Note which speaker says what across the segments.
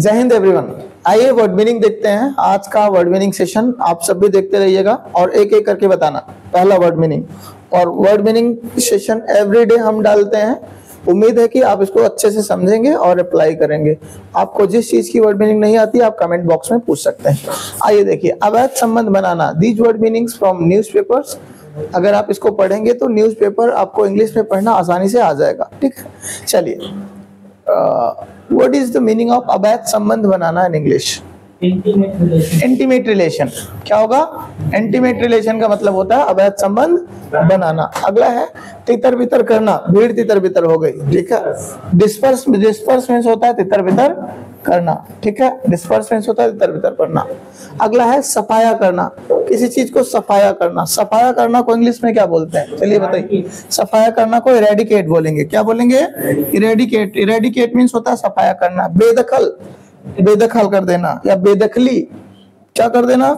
Speaker 1: जय हिंद एवरीवन। आइए word meaning देखते हैं। आज का वर्ड मीनिंग सेशन आप सब भी देखते रहिएगा और एक एक करके बताना। पहला वर्ड मीनिंग और वर्ड मीनिंग सेशन एवरीडे हम डालते हैं। उम्मीद है कि आप इसको अच्छे से समझेंगे और अप्लाई करेंगे। आपको जिस चीज़ की वर्ड मीनिंग नहीं आती, आप कमेंट बॉक्स में पूछ सकते हैं। आइए देखिए, अवैध संबंध बनाना। These word meanings from newspapers अगर आप इसको पढ़ेंगे तो न्यूज़पेपर आपको इंग्लिश में पढ़ना आसानी से आ जाएगा। ठीक? है चलिए what is the meaning of अवैध संबंध बनाना इन इंग्लिश इंटीमेट रिलेशन क्या होगा? इंटीमेट रिलेशन का मतलब होता है अवैध संबंध बनाना। अगला है तितर बितर करना। भीड़ तितर बितर हो गई। ठीक है? डिस्पर्स डिस्पर्स मीन्स होता है तितर बितर करना। ठीक है? डिस्पर्स मीन्स होता है तितर बितर करना। अगला है सफाया करना। किसी चीज़ को सफाया करना। सफाया करना को इंग्लिश में क्या बोलते हैं? चलिए बताइए। सफाया करना को इरेडिकेट बोलेंगे। क्या बोलेंगे? इरेडिकेट इरेडिकेट मीन्स होता है सफाया करना। बेदखल। बेदखल कर देना, या बेदखली, क्या कर देना?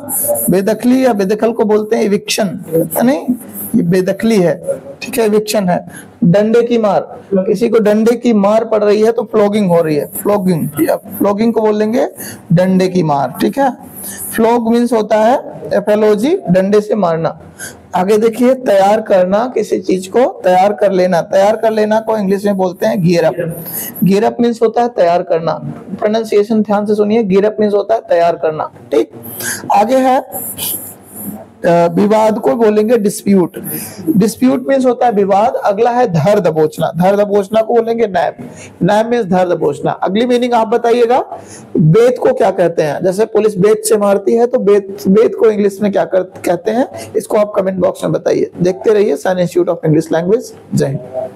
Speaker 1: बेदखली या बेदखल को बोलते हैं इविक्शन नहीं, ये बेदखली है। ठीक है इविक्शन है। डंडे की मार। किसी को डंडे की मार पड़ रही है तो फ्लोगिंग हो रही है। फ्लोगिंग फ्लोगिंग को बोलेंगे डंडे की मार, ठीक है। फ्लोग मीन्स होता है एफएलओजी डंडे से मारना। आगे देखिए, तैयार करना, किसी चीज़ को तैयार कर लेना। तैयार कर लेना को इंग्लिश में बोलते हैं gear up gear up means होता है तैयार करना। प्रोनाउंसिएशन ध्यान से सुनिए। गियर अप मीन्स होता है तैयार करना, ठीक। आगे है विवाद को बोलेंगे डिस्प्यूट डिस्प्यूट मीन्स होता है विवाद अगला है धर दबोचना। धर दबोचना को बोलेंगे नैब नैब मीन्स धर दबोचना। अगली मीनिंग आप बताइएगा बेत को क्या कहते हैं? जैसे पुलिस बेत से मारती है तो बेत बेत को इंग्लिश में क्या कर, कहते हैं? इसको आप कमेंट बॉक्स में बताइए। देखते रहिए sign institute of English language जय